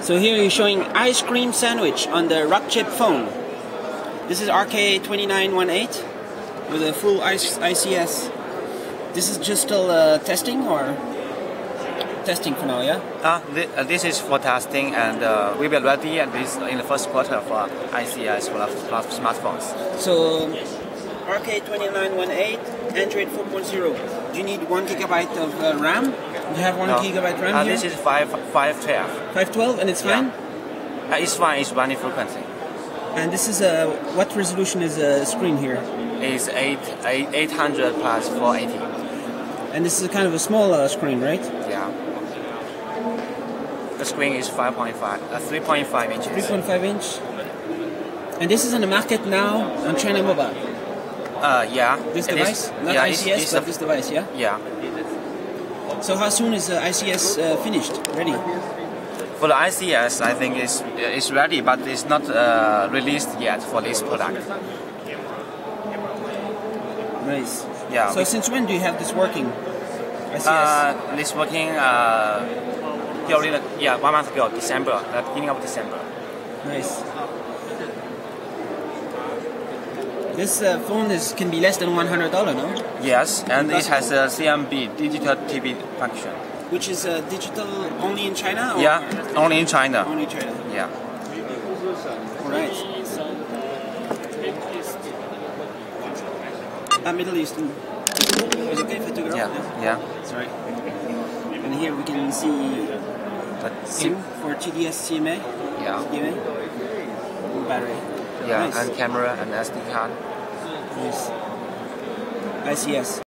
So here you're showing ice cream sandwich on the Rockchip phone. This is RK2918 with a full ICS. This is just still uh, testing or testing for now, yeah? Uh, th uh, this is for testing and uh, we will ready and this in the first quarter for ICS for, for smartphones. So RK2918, Android 4.0. Do you need one gigabyte of uh, RAM? You have one No. gigabyte RAM Uh, here? this is 5, 512. 512 and it's Yeah. fine? Uh, it's fine, it's running frequency. And this is a, what resolution is the screen here? It's 8, 8, 800 plus 480. And this is kind of a small uh, screen, right? Yeah. The screen is 5.5, uh, 3.5 inches. 3.5 inch. And this is in the market now on China Mobile. Uh, yeah. This It is- device? Not yeah, ICS, it's, it's but a- this device, yeah? yeah. So how soon is the ICS uh, finished, ready? For the ICS, I think it's, it's ready, but it's not uh, released yet for this product. Nice. Yeah. So since when do you have this working? ICS. Uh, this working uh, during the, yeah one month ago, December, the beginning of December. nice. This uh, phone is can be less than one hundred dollar, no? Yes, and it has a CMMB digital TV function. Which is uh, digital only in China? Or Yeah, only in China. Only China. Yeah. All right. Uh, Middle Eastern. Is it okay if I took it off? Yeah. Yeah. Sorry. And here we can see SIM for TDS CMA. Yeah. CMA. Battery. Yeah, Nice. and camera and SD card. Nice. ICS.